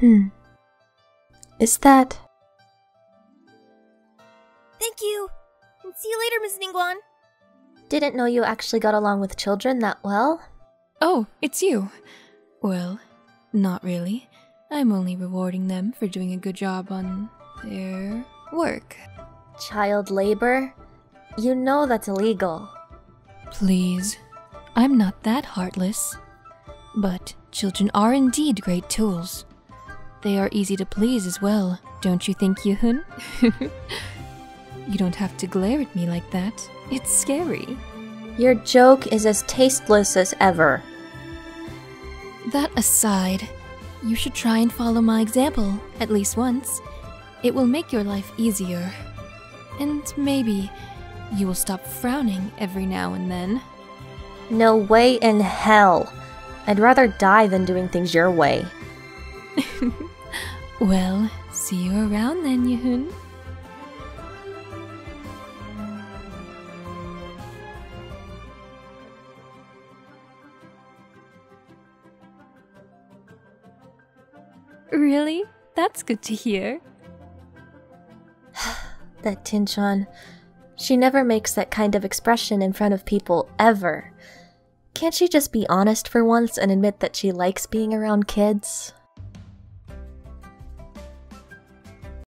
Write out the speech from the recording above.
Hmm. Is that. Thank you! And see you later, Miss Ningguang. Didn't know you actually got along with children that well. Oh, it's you. Well, not really. I'm only rewarding them for doing a good job on their work. Child labor? You know that's illegal. Please. I'm not that heartless. But children are indeed great tools. They are easy to please as well, don't you think, Yuheng? you don't have to glare at me like that. It's scary. Your joke is as tasteless as ever. That aside, you should try and follow my example, at least once. It will make your life easier. And maybe you will stop frowning every now and then. No way in hell. I'd rather die than doing things your way. well, see you around then, Yuheng. Really? That's good to hear. that Tianquan. She never makes that kind of expression in front of people, ever. Can't she just be honest for once and admit that she likes being around kids?